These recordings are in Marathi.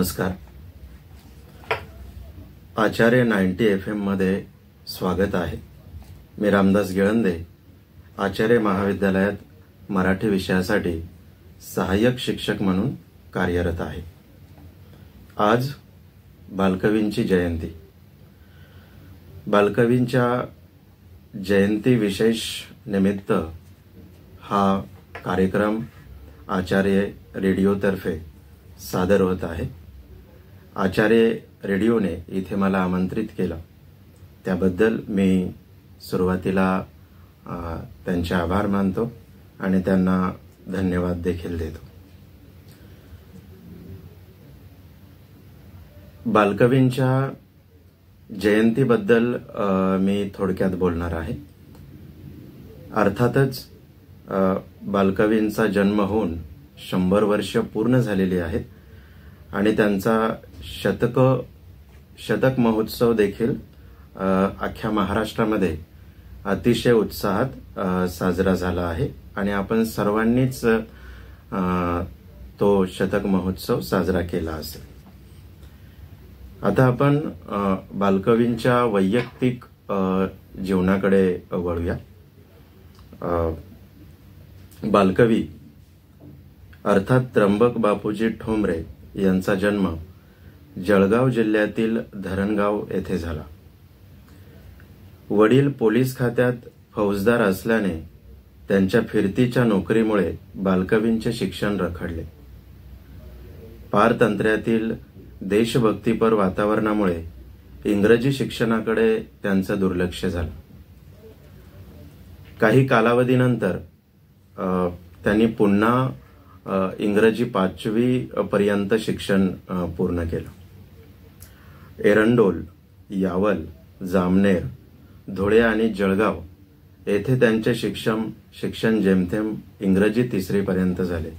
नमस्कार. आचार्य नाईन्टी एफ एममध्ये स्वागत आहे. मी रामदास गिळंदे आचार्य महाविद्यालयात मराठी विषयासाठी सहाय्यक शिक्षक म्हणून कार्यरत आहे. आज बालकवींची जयंती. बालकवींच्या जयंती विशेष निमित्त हा कार्यक्रम आचार्य रेडिओतर्फे सादर होत आहे. आचार्य रेडिओने इथे मला आमंत्रित केलं. त्याबद्दल मी सुरुवातीला त्यांचे आभार मानतो आणि त्यांना धन्यवाद देखील देतो. बालकवींच्या जयंतीबद्दल मी थोडक्यात बोलणार आहे. अर्थातच बालकवींचा जन्म होऊन शंभर वर्ष पूर्ण झालेली आहेत आणि त्यांचा शतक शतक महोत्सव देखील अख्ख्या महाराष्ट्रामध्ये अतिशय उत्साहात साजरा झाला आहे. आणि आपण सर्वांनीच तो शतक महोत्सव साजरा केला असेल. आता आपण बालकवींच्या वैयक्तिक जीवनाकडे वळूया. बालकवी अर्थात त्र्यंबक बापूजी ठोंबरे यांचा जन्म जळगाव जिल्ह्यातील धरणगाव येथे झाला. वडील पोलीस खात्यात फौजदार असल्याने त्यांच्या फिरतीच्या नोकरीमुळे बालकवींचे शिक्षण रखडले. पारतंत्र्यातील देशभक्तीपर वातावरणामुळे इंग्रजी शिक्षणाकडे त्यांचं दुर्लक्ष झालं. काही कालावधीनंतर त्यांनी पुन्हा इंग्रजी पाचवी पर्यंत शिक्षण पूर्ण केलं. एरंडोल यावल जामनेर धुळे आणि जळगाव येथे त्यांचे शिक्षण शिक्षण जेमतेम इंग्रजी तिसरीपर्यंत झाले.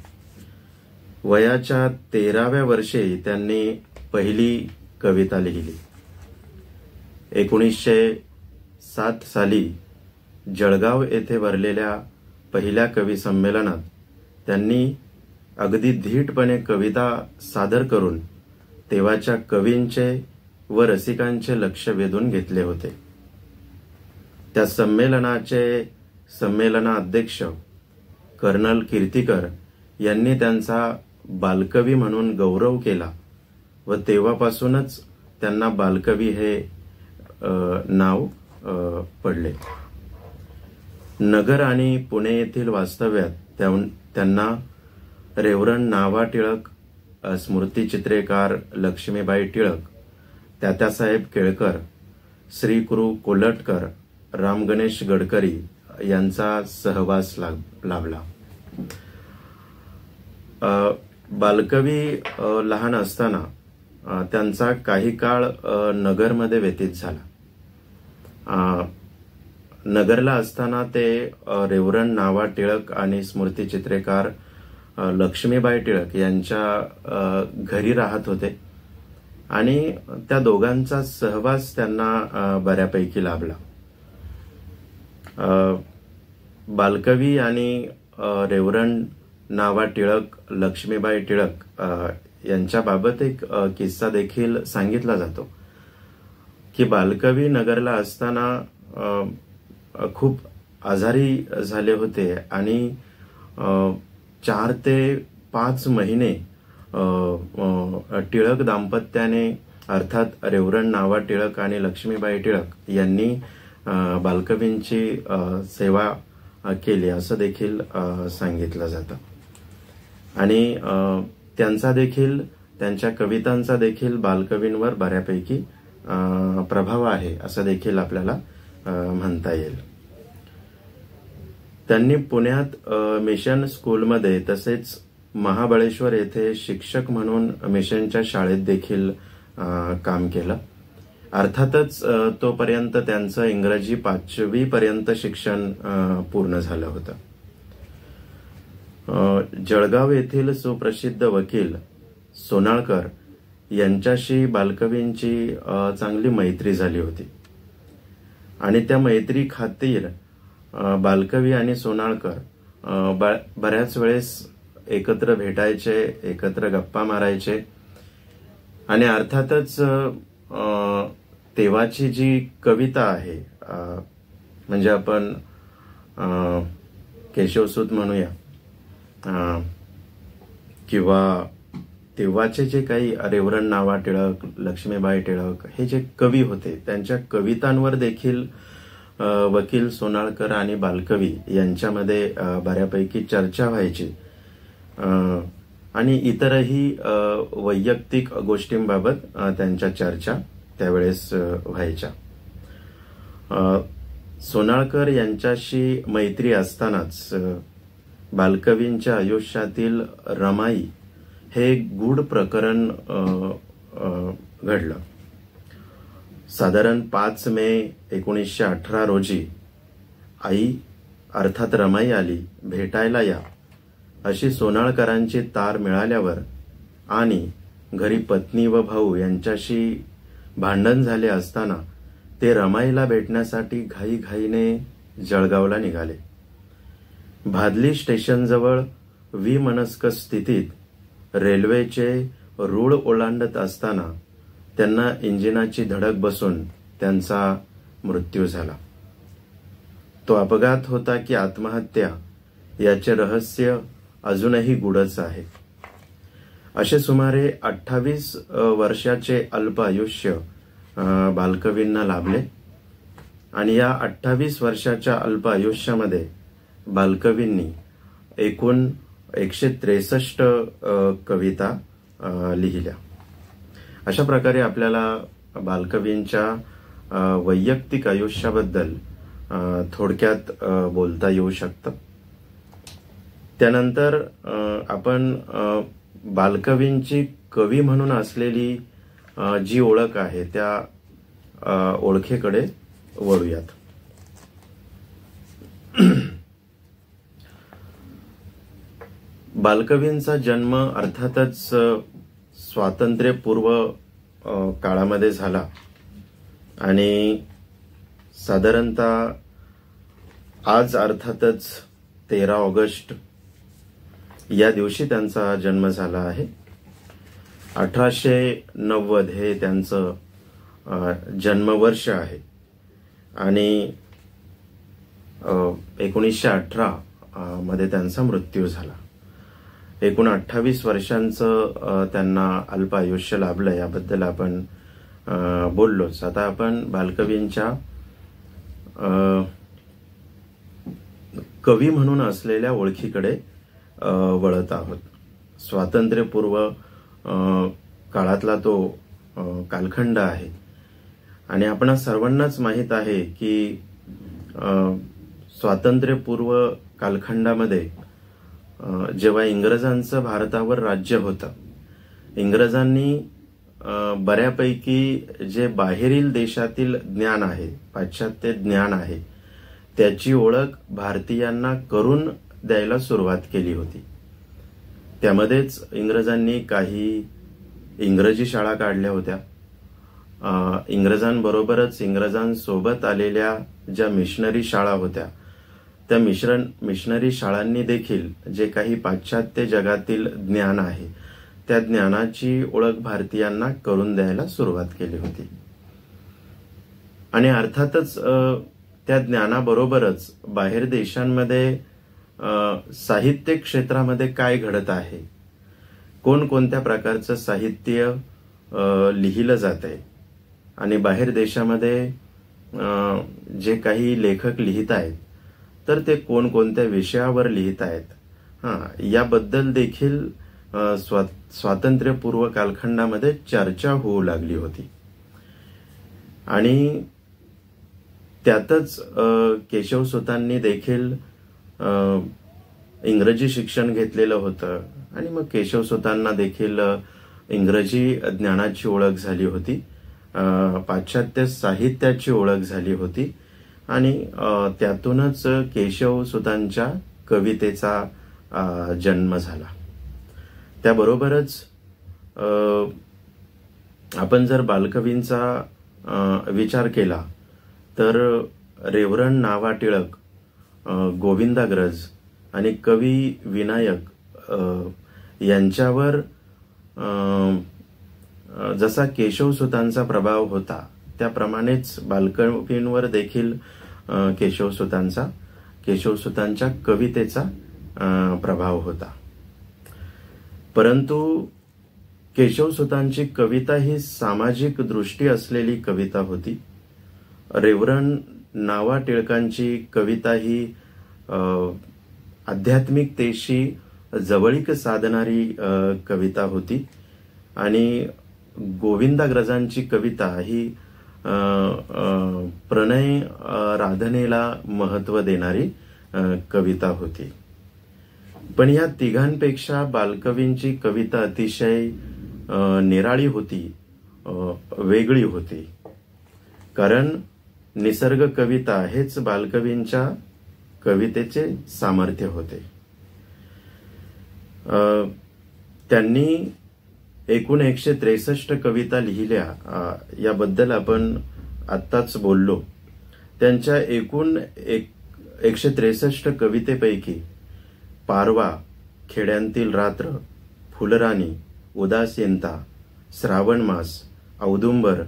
वयाच्या तेराव्या वर्षी त्यांनी पहिली कविता लिहिली. एकोणीसशे सात साली जळगाव येथे भरलेल्या पहिल्या कवी संमेलनात त्यांनी अगदी धीटपणे कविता सादर करून तेव्हाच्या कवींचे व रसिकांचे लक्ष वेधून घेतले होते. त्या संमेलनाचे संमेलनाध्यक्ष कर्नल कीर्तिकर यांनी त्यांचा बालकवी म्हणून गौरव केला व तेव्हापासूनच त्यांना बालकवी हे नाव पडले. नगर आणि पुणे येथील वास्तव्यात त्यां- त्यांना रेवरण नावा टिळक स्मृतिचित्रेकार लक्ष्मीबाई टिळक तात्यासाहेब केळकर श्री कुरु कोलटकर राम गणेश गडकरी यांचा सहवास लाभ- लाभला. बालकवी लहान असताना त्यांचा काही काळ नगरमध्ये व्यतीत झाला. नगरला असताना ते रेवरण रेवरन नावा टिळक आणि स्मृतिचित्रेकार लक्ष्मीबाई टिळक यांच्या घरी राहत होते. आणि त्या दोघांचा सहवास त्यांना बऱ्यापैकी लाभला. बालकवी आणि रेवरंड नावा टिळक लक्ष्मीबाई टिळक यांच्याबाबत एक किस्सा देखील सांगितला जातो. की बालकवी नगरला असताना खूप आजारी झाले होते आणि चार ते पाच महिने टिळक दाम्पत्याने अर्थात रेवरण नावा टिळक आणि लक्ष्मीबाई टिळक यांनी बालकवींची सेवा केली असं देखील सांगितलं जातं. आणि त्यांचा देखील त्यांच्या कवितांचा देखील बालकवींवर बऱ्यापैकी प्रभाव आहे असं देखील आपल्याला म्हणता येईल. त्यांनी पुण्यात मिशन स्कूलमध्ये तसेच महाबळेश्वर येथे शिक्षक म्हणून मिशनच्या शाळेत देखील काम केलं. अर्थातच तोपर्यंत त्यांचं इंग्रजी पाचवी पर्यंत शिक्षण पूर्ण झालं होतं. जळगाव येथील सुप्रसिद्ध वकील सोनाळकर यांच्याशी बालकवींची चांगली मैत्री झाली होती. आणि त्या मैत्री खातीर बालकवी आणि सोनाळकर ब- बऱ्याच वेळेस एकत्र भेटायचे एकत्र गप्पा मारायचे. आणि अर्थातच तेव्हाची जी कविता आहे म्हणजे आपण केशवसूत म्हणूया किंवा तेव्हाचे जे काही रेवरण नावा टिळक लक्ष्मीबाई टिळक हे जे कवी होते त्यांच्या कवितांवर देखील वकील सोनाळकर आणि बालकवी यांच्यामध्ये बऱ्यापैकी चर्चा व्हायची. आणि इतरही वैयक्तिक गोष्टींबाबत त्यांच्या चर्चा त्यावेळेस व्हायच्या. सोनाळकर यांच्याशी मैत्री असतानाच बालकवींच्या आयुष्यातील रमाई हे गूढ प्रकरण घडलं. साधारण पाच मे एकोणीसशे अठरा रोजी आई अर्थात रमाई आली भेटायला या. अशी सोनाळकरांची तार मिळाल्यावर आणि घरी पत्नी व भाऊ यांच्याशी भांडण झाले असताना ते रमाईला भेटण्यासाठी घाईघाईने जळगावला निघाले. भादली स्टेशनजवळ विमनस्क स्थितीत रेल्वेचे रूळ ओलांडत असताना त्यांना इंजिनाची धडक बसून त्यांचा मृत्यू झाला. तो अपघात होता की आत्महत्या याचे रहस्य अजूनही गुढच आहे. असे सुमारे अठ्ठावीस वर्षाचे अल्प आयुष्य बालकवींना लाभले. आणि या अठ्ठावीस वर्षाच्या अल्प आयुष्यामध्ये बालकवींनी एकूण एकशे त्रेसष्ट कविता लिहिल्या. अशा प्रकारे आपल्याला बालकवींच्या वैयक्तिक आयुष्याबद्दल थोडक्यात बोलता येऊ शकतं. त्यानंतर आपण बालकवींची कवी म्हणून असलेली जी ओळख आहे त्या ओळखेकडे वळूयात. बालकवींचा जन्म अर्थातच स्वातंत्र्यपूर्व काळामध्ये झाला. आणि साधारणतः आज अर्थातच तेरा ऑगस्ट या दिवशी त्यांचा जन्म झाला आहे. अठराशे नव्वद हे त्यांचं जन्मवर्ष आहे. आणि एकोणीसशे अठरा मध्ये त्यांचा मृत्यू झाला. एकूण अठ्ठावीस वर्षांचं त्यांना अल्प आयुष्य लाभलं याबद्दल आपण बोललोच. आता आपण बालकवींच्या कवी म्हणून असलेल्या ओळखीकडे वळत आहोत. स्वातंत्र्यपूर्व काळातला तो कालखंड आहे. आणि आपण सर्वांनाच माहीत आहे की स्वातंत्र्यपूर्व कालखंडामध्ये जेव्हा इंग्रजांचं भारतावर राज्य होतं इंग्रजांनी बऱ्यापैकी जे बाहेरील देशातील ज्ञान आहे पाश्चात्य ज्ञान आहे त्याची ओळख भारतीयांना करून द्यायला सुरुवात केली होती. त्यामध्येच इंग्रजांनी काही इंग्रजी शाळा काढल्या होत्या. इंग्रजांबरोबरच इंग्रजांसोबत आलेल्या ज्या मिशनरी शाळा होत्या त्या मिश्रण मिशनरी शाळांनी देखील जे काही पाश्चात्य जगातील ज्ञान आहे त्या ज्ञानाची ओळख भारतीयांना करून द्यायला सुरुवात केली होती. आणि अर्थातच त्या ज्ञानाबरोबरच बाहेर देशांमध्ये साहित्य क्षेत्रामध्ये काय घडत आहे? कोणकोणत्या प्रकारचं साहित्य लिहिलं जात आहे? आणि बाहेर देशामध्ये जे काही लेखक लिहित आहेत तर ते कोणकोणत्या विषयावर लिहित आहेत? हां याबद्दल देखील स्वा स्वातंत्र्यपूर्व कालखंडामध्ये चर्चा होऊ लागली होती. आणि त्यातच केशवसुतांनी देखील इंग्रजी शिक्षण घेतलेलं होतं. आणि मग केशवसुतांना देखील इंग्रजी ज्ञानाची ओळख झाली होती. पाश्चात्य साहित्याची ओळख झाली होती. आणि त्यातूनच केशव सुतांच्या कवितेचा जन्म झाला. त्याबरोबरच आपण जर बालकवींचा विचार केला तर रेवरण नावा टिळक गोविंदाग्रज आणि कवी विनायक यांच्यावर जसा केशवसुतांचा प्रभाव होता त्याप्रमाणेच बालकवींवर देखील केशवसुतांचा केशवसुतांच्या कवितेचा प्रभाव होता. परंतु केशवसुतांची कविता ही सामाजिक दृष्टी असलेली कविता होती. रेवरन नावा टिळकांची कविता ही आध्यात्मिकतेशी जवळीक साधणारी कविता होती. आणि गोविंदाग्रजांची कविता ही प्रणय राधनेला महत्त्व देणारी कविता होती. पण या तिघांपेक्षा बालकवींची कविता अतिशय निराळी होती वेगळी होती. कारण निसर्ग कविता हेच बालकवींच्या कवितेचे सामर्थ्य होते. त्यांनी एकूण एकशे त्रेसष्ट कविता लिहिल्या. याबद्दल आपण आत्ताच बोललो. त्यांच्या एकूण एक एकशे त्रेसष्ट कवितेपैकी पारवा खेड्यांतील रात्र फुलराणी उदासीनता श्रावण मास औदुंबर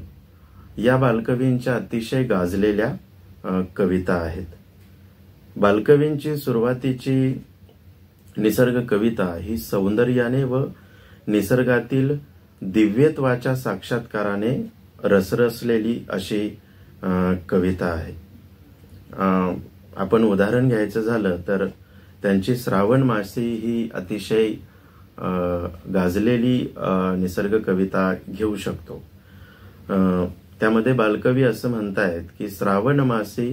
या बालकवींच्या अतिशय गाजलेल्या कविता आहेत. बालकवींची सुरुवातीची निसर्ग कविता ही सौंदर्याने व निसर्गातील दिव्यत्वाच्या साक्षात्काराने रसरसलेली अशी कविता आहे. आपण उदाहरण घ्यायचं झालं तर त्यांची श्रावण मासी ही अतिशय गाजलेली निसर्ग कविता घेऊ शकतो. त्यामध्ये बालकवी असं म्हणतायत की श्रावण मासी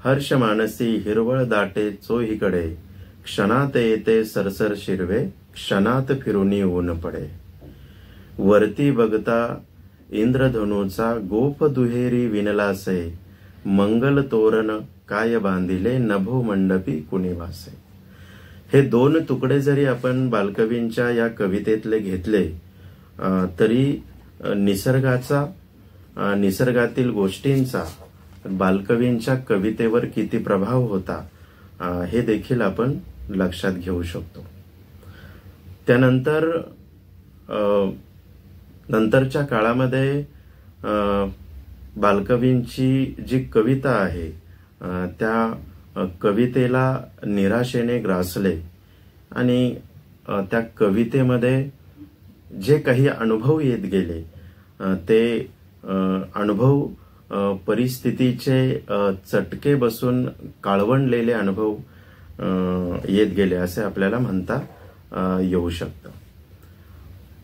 हर्ष मानसी हिरवळ दाटे चोहीकडे क्षणात येते सरसर शिरवे क्षणात फिरुनी ऊन पडे. वरती बघता इंद्रधनुचा गोप दुहेरी विनलासे मंगल तोरण काय बांधिले नभो मंडपी कुणीवासे. हे दोन तुकडे जरी आपण बालकवींच्या या कवितेतले घेतले तरी निसर्गाचा निसर्गातील गोष्टींचा बालकवींच्या कवितेवर किती प्रभाव होता हे देखील आपण लक्षात घेऊ शकतो. त्यानंतर नंतरच्या काळामध्ये बालकवींची जी कविता आहे त्या कवितेला निराशेने ग्रासले आणि त्या कवितेमध्ये जे काही अनुभव येत गेले ते अनुभव परिस्थितीचे चटके बसून काळवणलेले अनुभव येत गेले असे आपल्याला म्हणता येऊ शकतं.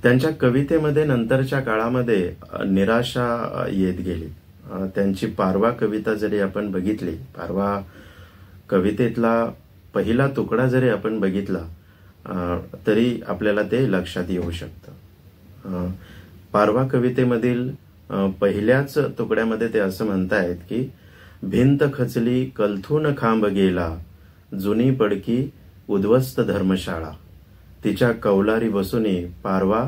त्यांच्या कवितेमध्ये नंतरच्या काळामध्ये निराशा येत गेली. त्यांची पारवा कविता जरी आपण बघितली पारवा कवितेतला पहिला तुकडा जरी आपण बघितला तरी आपल्याला ते लक्षात येऊ शकतं. पारवा कवितेमधील पहिल्याच तुकड्यामध्ये ते असं म्हणतायत की भिंत खचली कलथून खांब गेला जुनी पडकी उद्वस्त धर्मशाळा. तिच्या कौलारी बसूनी पारवा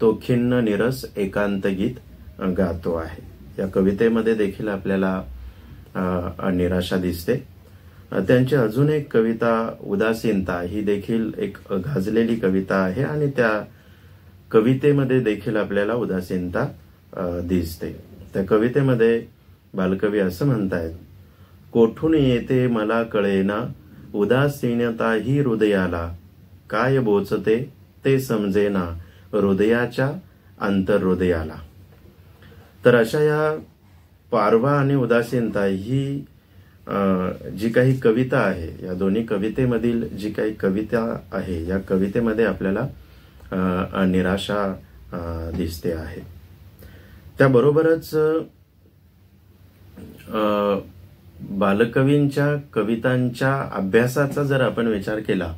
तो खिन्न निरस एकांत गीत गातो आहे. या कवितेमध्ये देखील आपल्याला निराशा दिसते. त्यांची अजून एक कविता उदासीनता ही देखील एक गाजलेली कविता आहे आणि त्या कवितेमध्ये देखील आपल्याला उदासीनता दिसते. त्या कवितेमध्ये बालकवी असं म्हणतायत कोठून येते मला कळेना उदासीनता ही हृदयाला. काय बोचते ते समजेना हृदयाच्या आंतरहृदयाला तर अशा या पारवा आणि उदासीनता ही जी काही कविता आहे या दोन्ही कवितेमधील जी काही कविता आहे या कवितेमध्ये आपल्याला निराशा दिसते आहे. त्याबरोबरच बालकवींच्या कवितांच्या अभ्यासाचा जर आपण विचार केला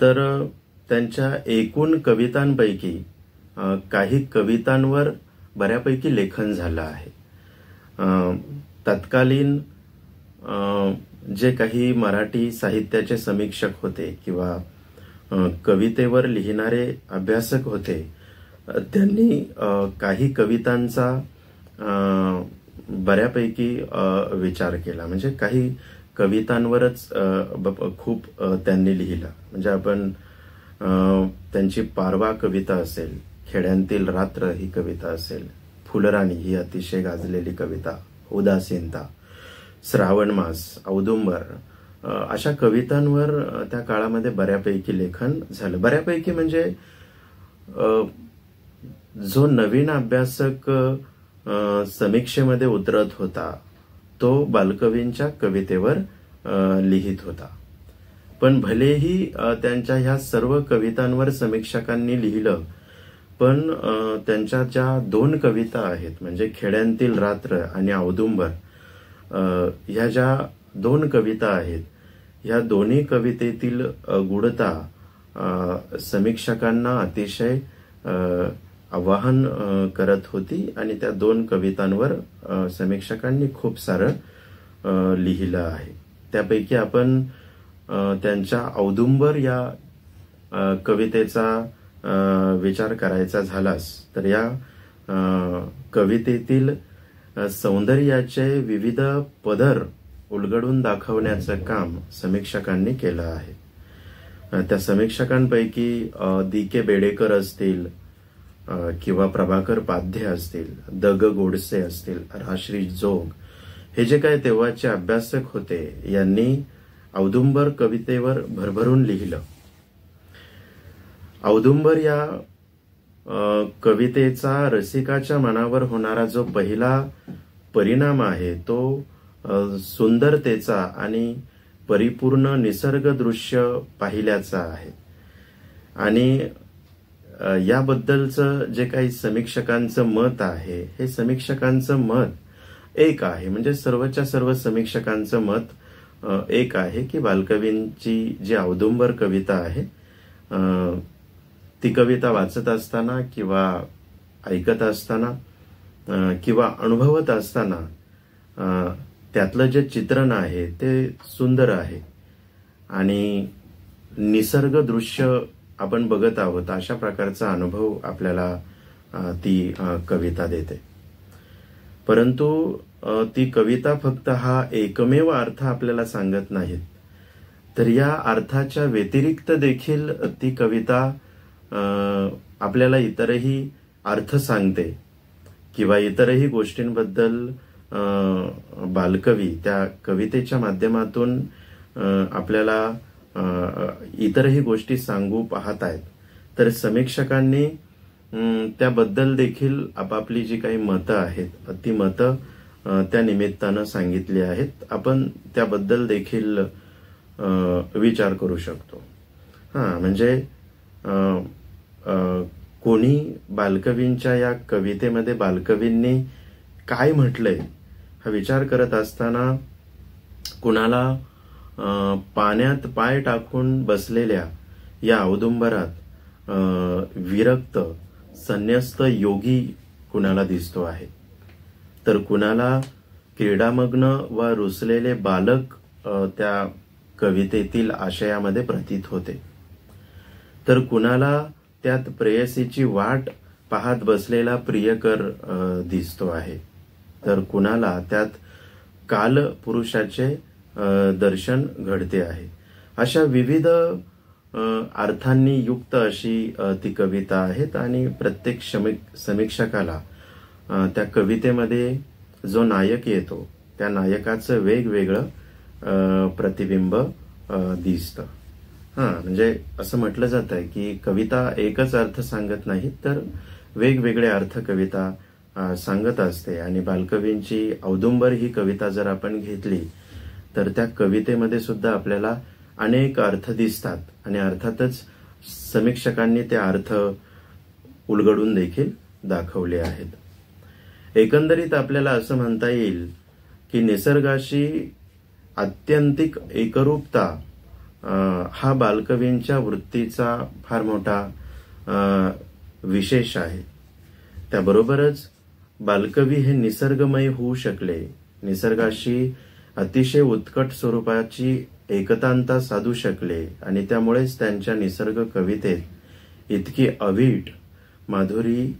तर त्यांच्या एकूण कवितांपैकी काही कवितांवर बऱ्यापैकी लेखन झालं आहे. तत्कालीन जे काही मराठी साहित्याचे समीक्षक होते किंवा कवितेवर लिहिणारे अभ्यासक होते त्यांनी काही कवितांचा बऱ्यापैकी विचार केला. म्हणजे काही कवितांवरच खूप त्यांनी लिहिला. म्हणजे आपण त्यांची पारवा कविता असेल खेड्यांतील रात्र ही कविता असेल फुलराणी ही अतिशय गाजलेली कविता उदासीनता श्रावण मास औदुंबर अशा कवितांवर त्या काळामध्ये बऱ्यापैकी लेखन झालं. बऱ्यापैकी म्हणजे जो नवीन अभ्यासक समीक्षेमध्ये उतरत होता तो बालकवींच्या कवितेवर लिहित होता. पण भलेही त्यांच्या ह्या सर्व कवितांवर समीक्षकांनी लिहिलं पण त्यांच्या ज्या दोन कविता आहेत म्हणजे खेड्यांतील रात्र आणि औदुंबर ह्या ज्या दोन कविता आहेत ह्या दोन्ही कवितेतील गुढता समीक्षकांना अतिशय आवाहन करत होती आणि त्या दोन कवितांवर समीक्षकांनी खूप सारं लिहिलं आहे. त्यापैकी आपण त्यांच्या औदुंबर या कवितेचा विचार करायचा झालास तर या कवितेतील सौंदर्याचे विविध पदर उलगडून दाखवण्याचं काम समीक्षकांनी केलं आहे. त्या समीक्षकांपैकी दी के बेडेकर असतील किंवा प्रभाकर पाध्ये असतील दग गोडसे असतील राश्री जोग हे जे काय तेव्हाचे अभ्यासक होते यांनी औदुंबर कवितेवर भरभरून लिहिलं. औदुंबर या कवितेचा रसिकाच्या मनावर होणारा जो पहिला परिणाम आहे तो सुंदरतेचा आणि परिपूर्ण निसर्ग दृश्य पाहिल्याचा आहे. आणि याबद्दलचं जे काही समीक्षकांचं मत आहे हे समीक्षकांचं मत एक आहे. म्हणजे सर्वच्या सर्व समीक्षकांचं मत एक आहे की बालकवींची जी औदुंबर कविता आहे ती कविता वाचत असताना किंवा ऐकत असताना किंवा अनुभवत असताना त्यातलं जे चित्रण आहे ते सुंदर आहे. आणि निसर्ग दृश्य आपण बघत आहोत अशा प्रकारचा अनुभव आपल्याला ती कविता देते. परंतु ती कविता फक्त हा एकमेव अर्थ आपल्याला सांगत नाहीत. तर या अर्थाच्या व्यतिरिक्त देखील ती कविता आपल्याला इतरही अर्थ सांगते किंवा इतरही गोष्टींबद्दल बालकवी त्या कवितेच्या माध्यमातून आपल्याला इतरही गोष्टी सांगू पाहत आहेत. तर समीक्षकांनी त्याबद्दल देखील आपापली जी काही मतं आहेत ती मतं त्या निमित्तानं सांगितली आहेत. आपण त्याबद्दल देखील विचार करू शकतो. हा म्हणजे कोणी बालकवींच्या या कवितेमध्ये बालकवींनी काय म्हटलंय हा विचार करत असताना कुणाला पाण्यात पाय टाकून बसलेल्या या औदुंबरात विरक्त संन्यस्त योगी कुणाला दिसतो आहे? तर कुणाला क्रीडामग्न व रुसलेले बालक त्या कवितेतील आशयामध्ये प्रतीत होते? तर कुणाला त्यात प्रेयसीची वाट पाहत बसलेला प्रियकर दिसतो आहे? तर कुणाला त्यात काल पुरुषाचे दर्शन घडते आहे. अशा विविध अर्थांनी युक्त अशी ती कविता आहेत आणि प्रत्येक समीक्षकाला त्या कवितेमध्ये जो नायक येतो त्या नायकाचं वेगवेगळं प्रतिबिंब दिसतं. हा म्हणजे असं म्हटलं जात आहे की कविता एकच अर्थ सांगत नाही तर वेगवेगळे अर्थ कविता सांगत असते. आणि बालकवींची औदुंबर ही कविता जर आपण घेतली तर त्या कवितेमध्ये सुद्धा आपल्याला अनेक अर्थ दिसतात. आणि अर्थातच समीक्षकांनी ते अर्थ उलगडून देखील दाखवले आहेत. एकंदरीत आपल्याला असं म्हणता येईल की निसर्गाशी अत्यंतिक एकरूपता हा बालकवींच्या वृत्तीचा फार मोठा विशेष आहे. त्याबरोबरच बालकवी हे निसर्गमय होऊ शकले. निसर्गाशी अतिशय उत्कट स्वरूपाची एकतांता साधू शकले आणि त्यामुळेच त्यांच्या निसर्ग कवितेत इतकी अवीट माधुरी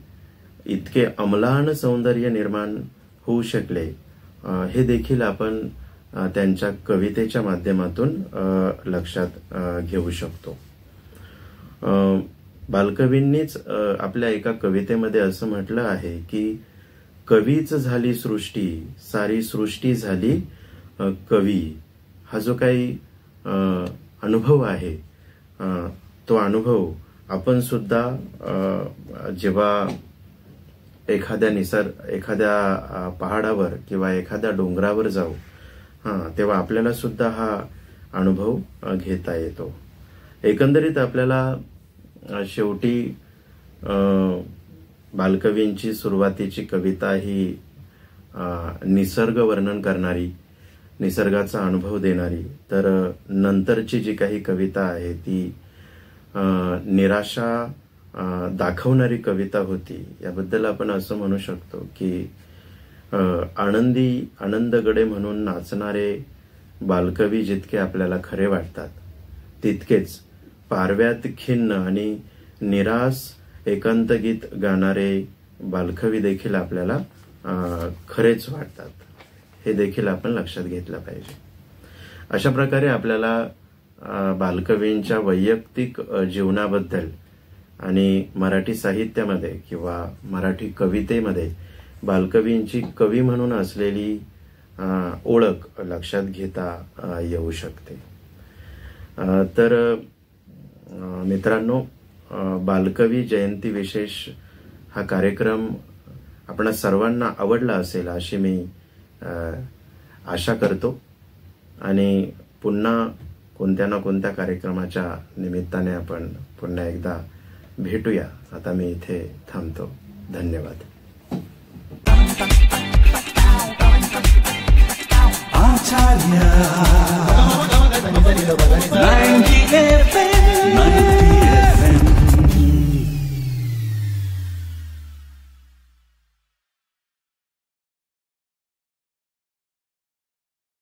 इतके अमलान सौंदर्य निर्माण होऊ शकले. हे देखील आपण त्यांच्या कवितेच्या माध्यमातून लक्षात घेऊ शकतो. बालकवींनीच आपल्या एका कवितेमध्ये असं म्हटलं आहे की कवीच झाली सृष्टी सारी सृष्टी झाली कवी हा जो काही अनुभव आहे तो अनुभव आपण सुद्धा जेव्हा एखाद्या निसर्ग एखाद्या पहाडावर किंवा एखाद्या डोंगरावर जाऊ हा तेव्हा आपल्याला सुद्धा हा अनुभव घेता येतो. एकंदरीत आपल्याला शेवटी बालकवींची सुरुवातीची कविता ही निसर्ग वर्णन करणारी निसर्गाचा अनुभव देणारी. तर नंतरची जी काही कविता आहे ती निराशा दाखवणारी कविता होती. याबद्दल आपण असं म्हणू शकतो की आनंदी आनंदगडे म्हणून नाचणारे बालकवी जितके आपल्याला खरे वाटतात तितकेच पारव्यात खिन्न आणि निरास एकांत गीत गाणारे बालकवी देखील आपल्याला खरेच वाटतात. हे देखील आपण लक्षात घेतलं पाहिजे. अशा प्रकारे आपल्याला बालकवींच्या वैयक्तिक जीवनाबद्दल आणि मराठी साहित्यामध्ये किंवा मराठी कवितेमध्ये बालकवींची कवी म्हणून असलेली ओळख लक्षात घेता येऊ शकते. तर मित्रांनो बालकवी जयंती विशेष हा कार्यक्रम आपण सर्वांना आवडला असेल अशी मी आशा करतो. आणि पुन्हा कोणत्या ना कोणत्या कार्यक्रमाच्या निमित्ताने आपण पुन्हा एकदा भेटूया. आता मी इथे थांबतो. धन्यवाद. आचार्य.